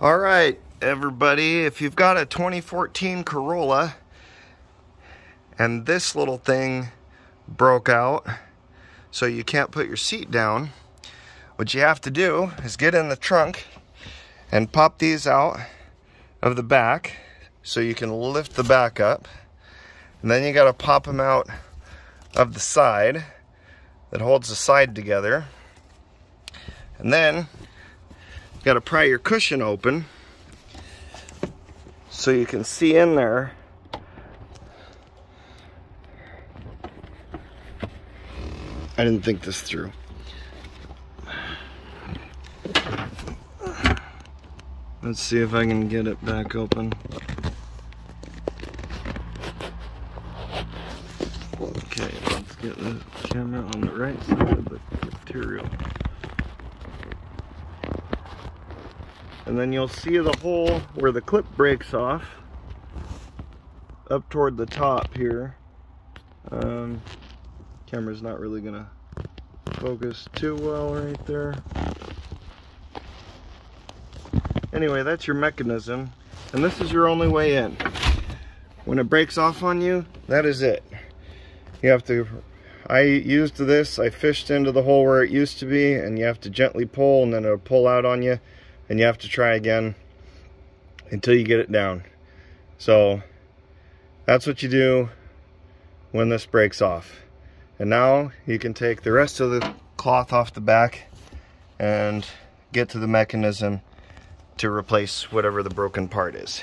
All right, everybody, if you've got a 2014 Corolla and this little thing broke out so you can't put your seat down, what you have to do is get in the trunk and pop these out of the back so you can lift the back up. And then you got to pop them out of the side that holds the side together. And then got to pry your cushion open so you can see in there. I didn't think this through. Let's see if I can get it back open. Okay, let's get the camera on the right side of the material. And then you'll see the hole where the clip breaks off up toward the top here. Um, camera's not really gonna focus too well right there. Anyway, that's your mechanism. And this is your only way in. When it breaks off on you, that is it. You have to, I used this, I fished into the hole where it used to be, and you have to gently pull, and then it'll pull out on you and you have to try again until you get it down. So that's what you do when this breaks off. And now you can take the rest of the cloth off the back and get to the mechanism to replace whatever the broken part is.